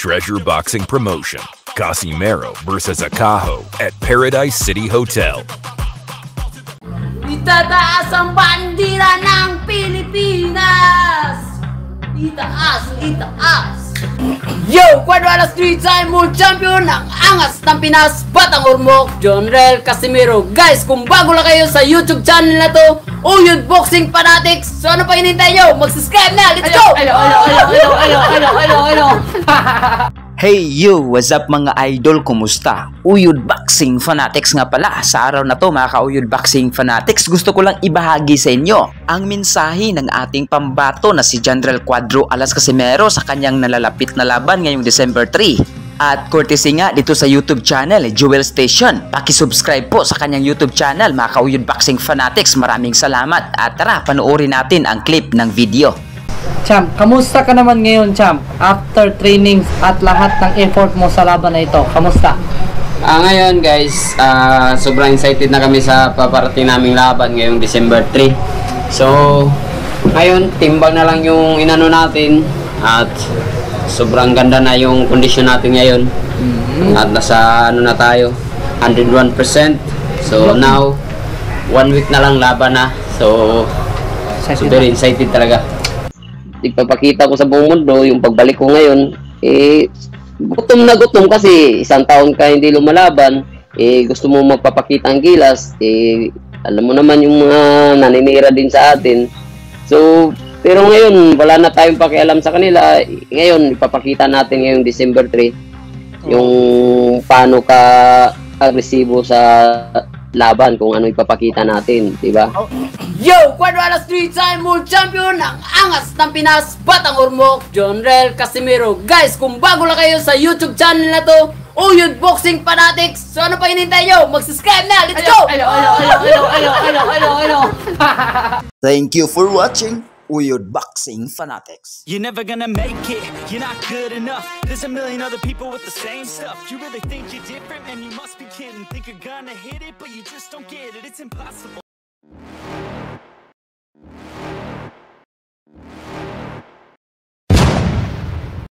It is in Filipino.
Treasure Boxing Promotion. Casimero versus Akaho at Paradise City Hotel. Itataas ang bandira ng Pilipinas! Itaas, itaas! Yo! Quadruala Street Time World Champion ang angas ng Pinas Batang Urmok John Rel Casimiro Guys, kung bago lang kayo sa YouTube channel na to Uyod Boxing Fanatics So ano pa hinintay nyo? Mag-subscribe na! Let's go! Hello, hello, hello, hello, hello, hello, hello. Hey you! What's up mga idol? Kumusta? Uyod Boxing Fanatics nga pala. Sa araw na to mga ka-Uyod Boxing Fanatics, gusto ko lang ibahagi sa inyo ang mensahe ng ating pambato na si General Cuadro Alas Casimero sa kanyang nalalapit na laban ngayong December 3. At courtesy nga dito sa YouTube channel, Jewel Station. Paki-subscribe po sa kanyang YouTube channel, mga ka-Uyod Boxing Fanatics. Maraming salamat. At tara, panoorin natin ang clip ng video. Champ, kamusta ka naman ngayon, Champ? After trainings at lahat ng effort mo sa laban na ito, kamusta? Ah, ngayon guys, ah, sobrang excited na kami sa paparating naming laban ngayong December 3. So, ngayon, timbang na lang yung inano natin at sobrang ganda na yung kondisyon natin ngayon. At nasa ano na tayo, 101%. So, now, one week na lang laban na. So, so very excited talaga. Ipapakita ko sa buong mundo yung pagbalik ko ngayon, eh, gutom na gutom kasi isang taon ka hindi lumalaban, eh, gusto mo magpapakita ang gilas, eh, alam mo naman yung mga naninira din sa atin. So, pero ngayon, wala na tayong pakialam sa kanila. Ngayon, ipapakita natin ngayong December 3 yung paano ka agresibo sa laban kung ano ipapakita natin, di ba? Yo! Quadruala Street Time World Champion ang angas ng Pinas Batang Urmok John Rel Casimiro Guys, kung bago lang kayo sa YouTube channel na to Uyod Boxing Fanatics So ano pa hinintay nyo? Mag-subscribe na! Let's go! Hello, hello, hello, hello, hello, hello, hello, hello. Thank you for watching Uyod Boxing Fanatics. You're never gonna make it, you're not good enough. There's a million other people with the same stuff. You really think you're different, and you must be kidding. Think you're gonna hit it, but you just don't get it. It's impossible.